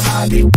Hobby.